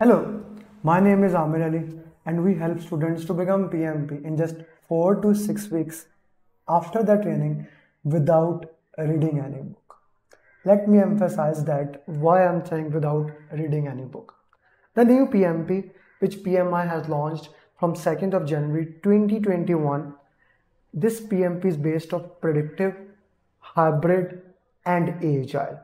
Hello, my name is Amir Ali and we help students to become PMP in just 4 to 6 weeks after the training without reading any book. Let me emphasize that why I'm saying without reading any book. The new PMP which PMI has launched from 2nd of January 2021 this PMP is based on predictive, hybrid and agile.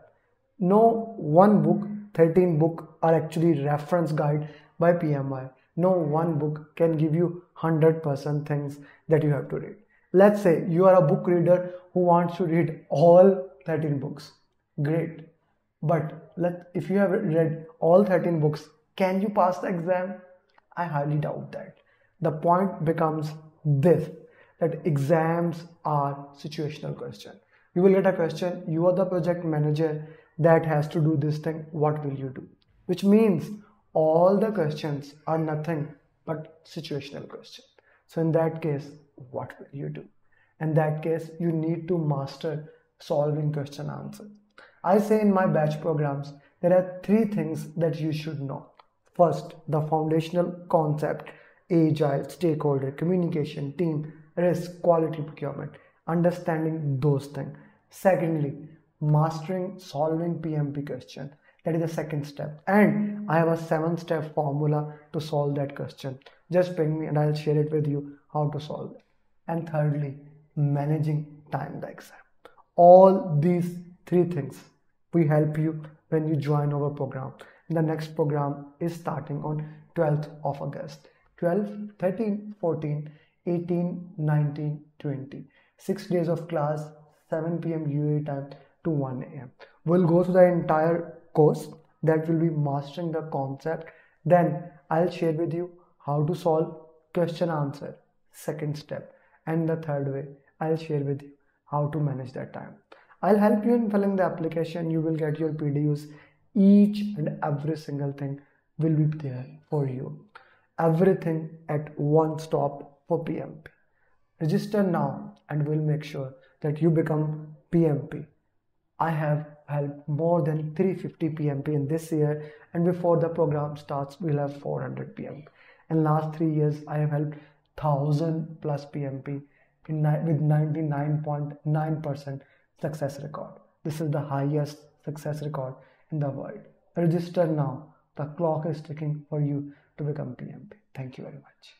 No one book 13 book are actually reference guide by PMI. No one book can give you 100% things that you have to read. Let's say you are a book reader who wants to read all 13 books. Great. But let if you have read all 13 books, can you pass the exam? I highly doubt that. The point becomes this that exams are situational question. You will get a question, you are the project manager that has to do this thing, what will you do? Which means all the questions are nothing but situational question. So in that case, what will you do? In that case, you need to master solving question answer. I say in my batch programs, there are three things that you should know. First, the foundational concept, agile, stakeholder, communication, team, risk, quality procurement, understanding those things. Secondly, mastering solving PMP question. That is the second step. And I have a seven step formula to solve that question. Just ping me and I'll share it with you how to solve it. And thirdly, managing time the exam. All these three things we help you when you join our program. The next program is starting on 12th of August. 12, 13, 14, 18, 19, 20. Six days of class, 7 p.m. UAE time to 1 a.m. We'll go through the entire course that will be mastering the concept. Then I'll share with you how to solve question answer, second step. And the third way, I'll share with you how to manage that time. I'll help you in filling the application. You will get your PDUs. Each and every single thing will be there for you. Everything at one stop for PMP. Register now and we'll make sure that you become PMP. I have helped more than 350 PMP in this year and before the program starts we'll have 400 PMP. In last three years I have helped 1000 plus PMP in, with 99.9% success record. This is the highest success record in the world. Register now. The clock is ticking for you to become PMP. Thank you very much.